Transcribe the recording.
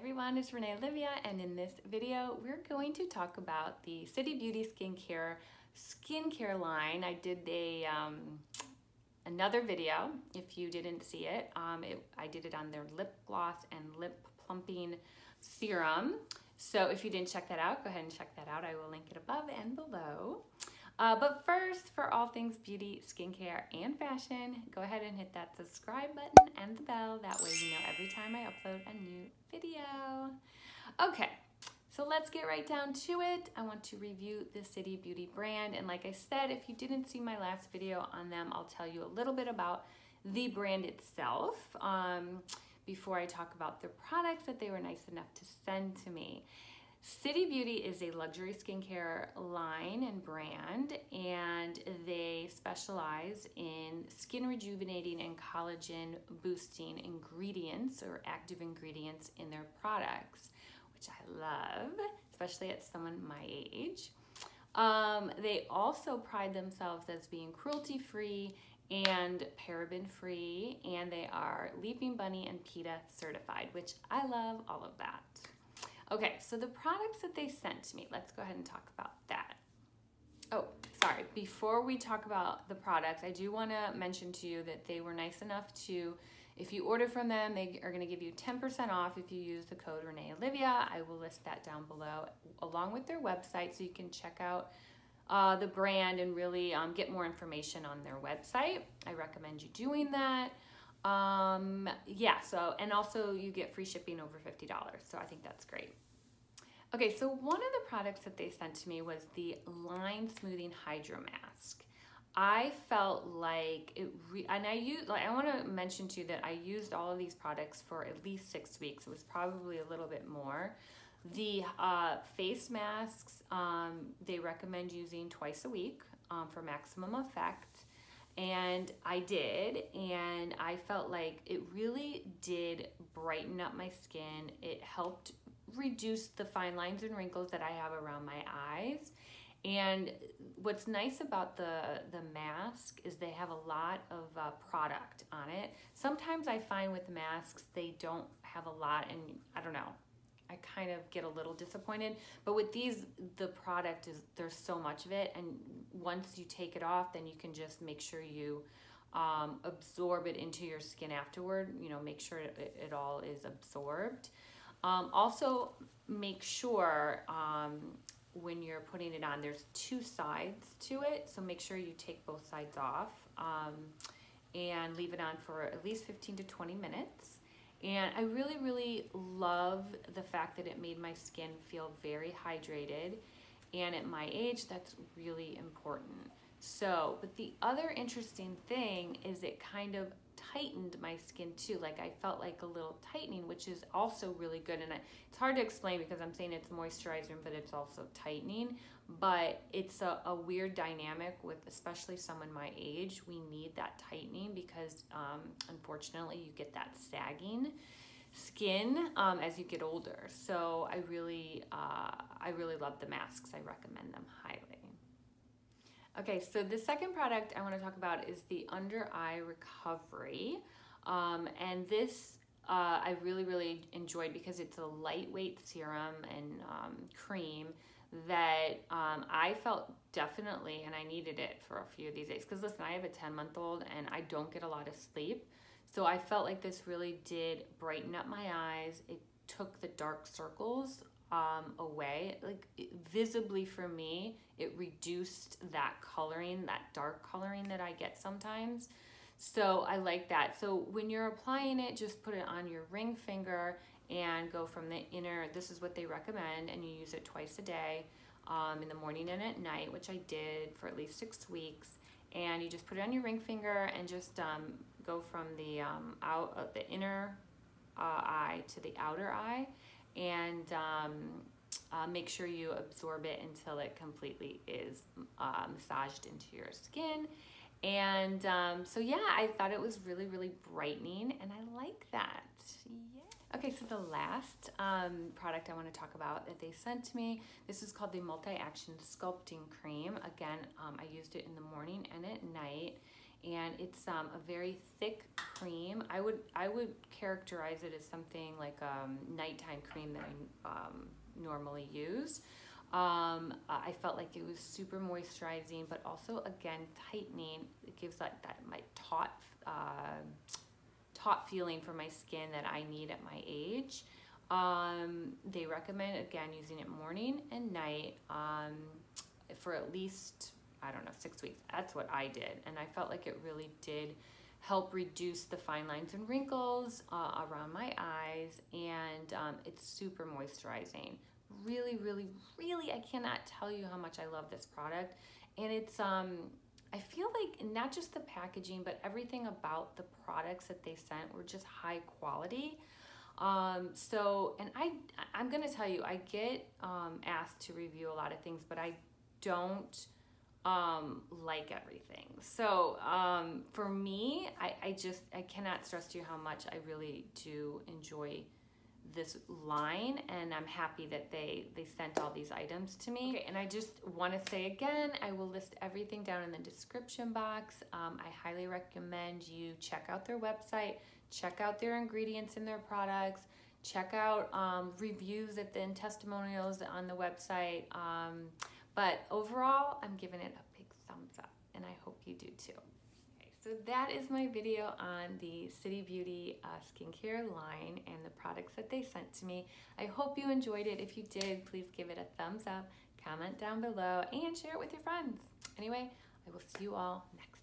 everyone, it's Renae Olivia and in this video we're going to talk about the City Beauty Skincare skincare line. I did a um, another video if you didn't see it. Um, it. I did it on their lip gloss and lip plumping serum. So if you didn't check that out, go ahead and check that out. I will link it above and below. Uh, but first, for all things beauty, skincare, and fashion, go ahead and hit that subscribe button and the bell. That way you know every time I upload a new video. Okay, so let's get right down to it. I want to review the City Beauty brand. And like I said, if you didn't see my last video on them, I'll tell you a little bit about the brand itself um, before I talk about the products that they were nice enough to send to me. City Beauty is a luxury skincare line and brand, and they specialize in skin rejuvenating and collagen boosting ingredients or active ingredients in their products, which I love, especially at someone my age. Um, they also pride themselves as being cruelty free and paraben free, and they are Leaping Bunny and PETA certified, which I love all of that. Okay, so the products that they sent to me, let's go ahead and talk about that. Oh, sorry, before we talk about the products, I do wanna mention to you that they were nice enough to, if you order from them, they are gonna give you 10% off if you use the code Renae Olivia. I will list that down below along with their website so you can check out uh, the brand and really um, get more information on their website. I recommend you doing that. Um, yeah, so, and also you get free shipping over $50. So I think that's great. Okay, so one of the products that they sent to me was the Line Smoothing Hydro Mask. I felt like it, and I use, like, I want to mention to you that I used all of these products for at least six weeks. It was probably a little bit more. The uh, face masks, um, they recommend using twice a week um, for maximum effect and I did, and I felt like it really did brighten up my skin. It helped reduce the fine lines and wrinkles that I have around my eyes. And what's nice about the, the mask is they have a lot of uh, product on it. Sometimes I find with masks, they don't have a lot, and I don't know, I kind of get a little disappointed. But with these, the product is, there's so much of it. And once you take it off, then you can just make sure you um, absorb it into your skin afterward. You know, make sure it, it all is absorbed. Um, also, make sure um, when you're putting it on, there's two sides to it. So make sure you take both sides off um, and leave it on for at least 15 to 20 minutes. And I really, really love the fact that it made my skin feel very hydrated. And at my age, that's really important. So, but the other interesting thing is it kind of tightened my skin too. Like I felt like a little tightening, which is also really good. And I, it's hard to explain because I'm saying it's moisturizing, but it's also tightening. But it's a, a weird dynamic with especially someone my age. We need that tightening because um, unfortunately you get that sagging skin um, as you get older. So I really, uh, I really love the masks. I recommend them highly. Okay, so the second product I want to talk about is the Under Eye Recovery. Um, and this uh, I really, really enjoyed because it's a lightweight serum and um, cream that um, I felt definitely, and I needed it for a few of these days. Because listen, I have a 10 month old and I don't get a lot of sleep. So I felt like this really did brighten up my eyes. It took the dark circles um, away. Like visibly for me, it reduced that coloring, that dark coloring that I get sometimes. So I like that. So when you're applying it, just put it on your ring finger and go from the inner, this is what they recommend, and you use it twice a day um, in the morning and at night, which I did for at least six weeks. And you just put it on your ring finger and just um, go from the um, out of the inner uh, eye to the outer eye and um, uh, make sure you absorb it until it completely is uh, massaged into your skin. And um, so yeah, I thought it was really, really brightening and I like that. Yeah. Okay, so the last um, product I want to talk about that they sent to me, this is called the Multi-Action Sculpting Cream. Again, um, I used it in the morning and at night. And it's um, a very thick cream. I would I would characterize it as something like um, nighttime cream that I um, normally use. Um, I felt like it was super moisturizing, but also again tightening. It gives like that my taut, uh, taut feeling for my skin that I need at my age. Um, they recommend again using it morning and night um, for at least I don't know six weeks. That's what I did, and I felt like it really did help reduce the fine lines and wrinkles uh, around my eyes, and um, it's super moisturizing really, really, really, I cannot tell you how much I love this product. And it's, um, I feel like not just the packaging, but everything about the products that they sent were just high quality. Um, so, and I, I'm gonna tell you, I get um, asked to review a lot of things, but I don't um, like everything. So um, for me, I, I just, I cannot stress to you how much I really do enjoy this line and I'm happy that they they sent all these items to me. Okay, and I just want to say again I will list everything down in the description box. Um, I highly recommend you check out their website check out their ingredients in their products check out um, reviews at the and testimonials on the website. Um, but overall I'm giving it a big thumbs up and I hope you do too so that is my video on the City Beauty uh, skincare line and the products that they sent to me. I hope you enjoyed it. If you did, please give it a thumbs up, comment down below, and share it with your friends. Anyway, I will see you all next